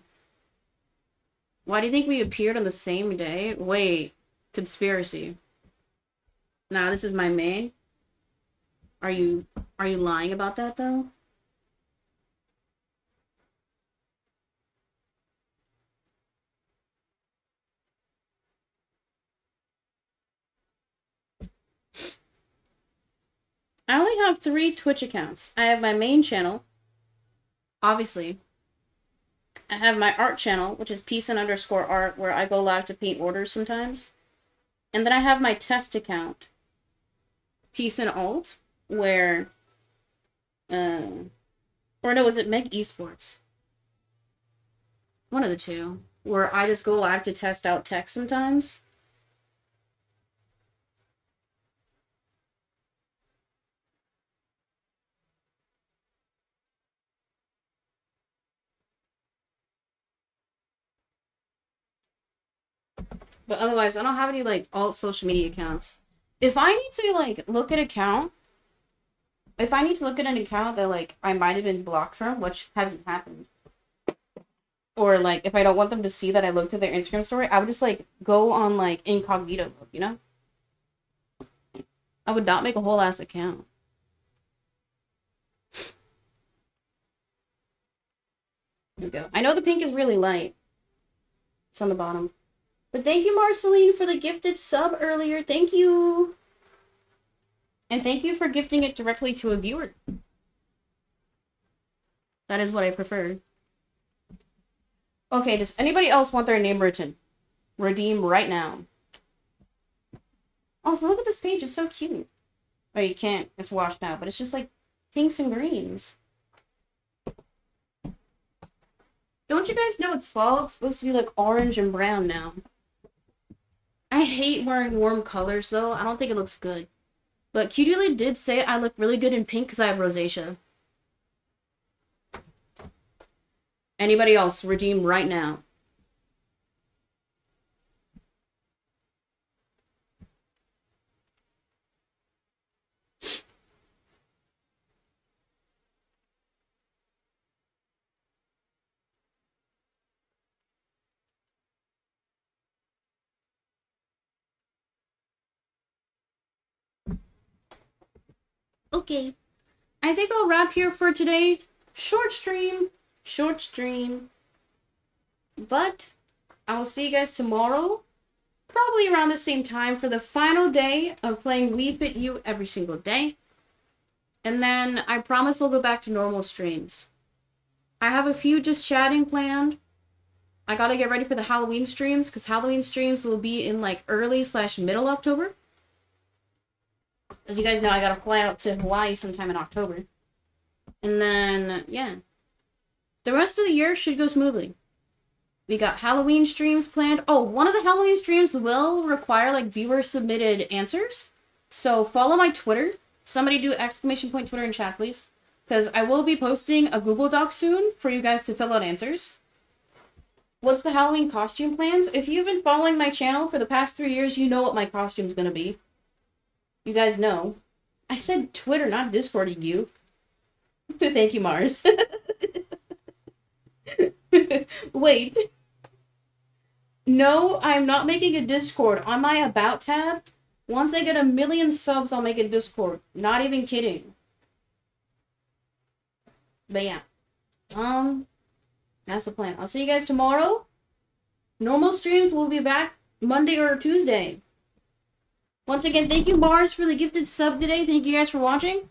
Speaker 1: Why do you think we appeared on the same day? Wait, conspiracy. Nah, this is my main. Are you are you lying about that though? I only have three Twitch accounts. I have my main channel, obviously. I have my art channel, which is peacein underscore art, where I go live to paint orders sometimes. And then I have my test account, peacein alt, where, uh, or no, is it Meg Esports? One of the two, where I just go live to test out tech sometimes. But otherwise, I don't have any like alt social media accounts. If I need to like look at account, if I need to look at an account that like I might have been blocked from, which hasn't happened, or like if I don't want them to see that I looked at their Instagram story, I would just like go on like incognito mode, you know? I would not make a whole ass account. There we go. I know the pink is really light. It's on the bottom. But thank you, Marceline, for the gifted sub earlier. Thank you. And thank you for gifting it directly to a viewer. That is what I prefer. Okay, does anybody else want their name written? Redeem right now. Also, look at this page. It's so cute. Oh, you can't. It's washed out, but it's just like pinks and greens. Don't you guys know it's fall? It's supposed to be like orange and brown now. I hate wearing warm colors though. I don't think it looks good. But Cutie did say I look really good in pink because I have rosacea. Anybody else? Redeem right now. Okay. I think I'll wrap here for today. Short stream. Short stream. But I will see you guys tomorrow. Probably around the same time for the final day of playing Wii Fit U every single day. And then I promise we'll go back to normal streams. I have a few just chatting planned. I gotta get ready for the Halloween streams because Halloween streams will be in like early slash middle October. As you guys know, I gotta fly out to Hawaii sometime in October. And then, yeah. The rest of the year should go smoothly. We got Halloween streams planned. Oh, one of the Halloween streams will require like viewer submitted answers. So follow my Twitter. Somebody do exclamation point Twitter in chat, please. Because I will be posting a Google Doc soon for you guys to fill out answers. What's the Halloween costume plans? If you've been following my channel for the past three years, you know what my costume's gonna be. You guys know. I said Twitter, not Discord, you. Thank you, Mars. Wait. No, I'm not making a Discord. On my About tab, once I get a million subs, I'll make a Discord. Not even kidding. But yeah. Um, that's the plan. I'll see you guys tomorrow. Normal streams will be back Monday or Tuesday. Once again, thank you, Mars, for the gifted sub today. Thank you guys for watching.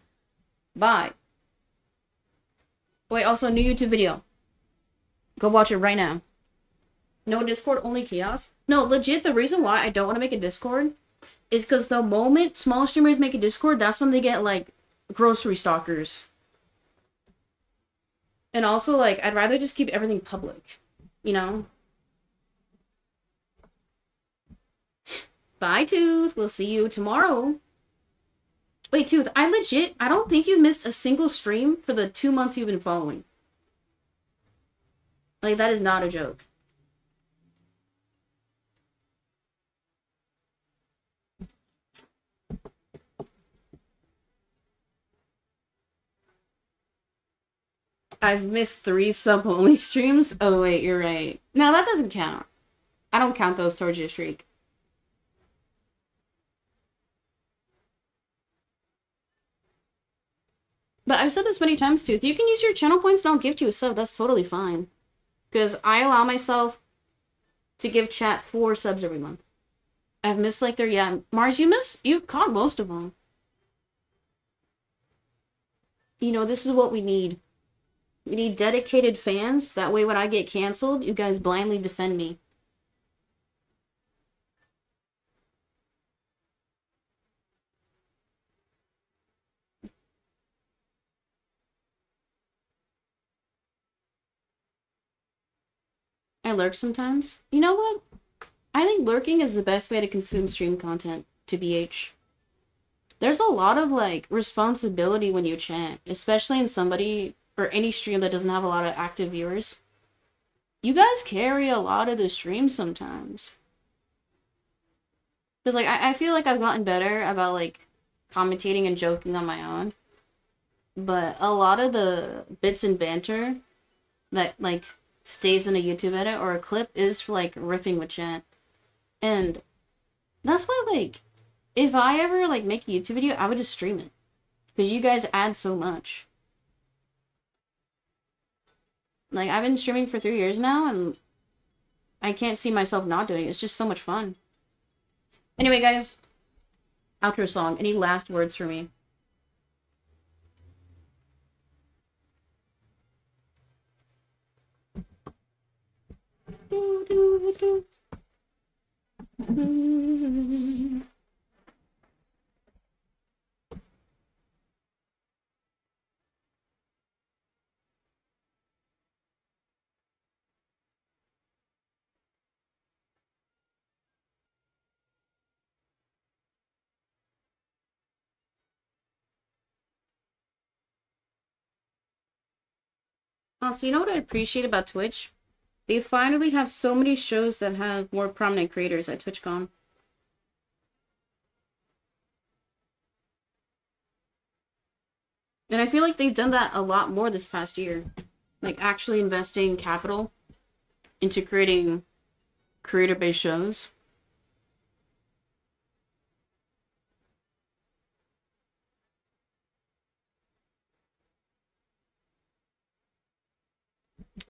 Speaker 1: Bye. Wait, also, new YouTube video. Go watch it right now. No Discord, only Chaos. No, legit, the reason why I don't want to make a Discord is because the moment small streamers make a Discord, that's when they get, like, grocery stalkers. And also, like, I'd rather just keep everything public. You know? Bye, Tooth. We'll see you tomorrow. Wait, Tooth, I legit, I don't think you missed a single stream for the two months you've been following. Like, that is not a joke. I've missed three sub-only streams. Oh, wait, you're right. No, that doesn't count. I don't count those towards your streak. But I've said this many times, too. You can use your channel points and I'll gift you a sub, that's totally fine. Because I allow myself to give chat four subs every month. I've missed like their, yeah. Mars, you miss, you caught most of them. You know, this is what we need. We need dedicated fans. That way when I get canceled, you guys blindly defend me. I lurk sometimes. You know what? I think lurking is the best way to consume stream content, to BH. There's a lot of, like, responsibility when you chat, especially in somebody, or any stream that doesn't have a lot of active viewers. You guys carry a lot of the stream sometimes. Because, like, I, I feel like I've gotten better about, like, commentating and joking on my own. But a lot of the bits and banter that, like, stays in a YouTube edit or a clip is for like riffing with chat. And that's why like if I ever like make a YouTube video, I would just stream it. Because you guys add so much. Like I've been streaming for three years now and I can't see myself not doing it. It's just so much fun. Anyway, guys, outro song. Any last words for me? Do, do, do. Mm. Also, you know what I appreciate about Twitch? They finally have so many shows that have more prominent creators at TwitchCon. And I feel like they've done that a lot more this past year. Like actually investing capital into creating creator-based shows.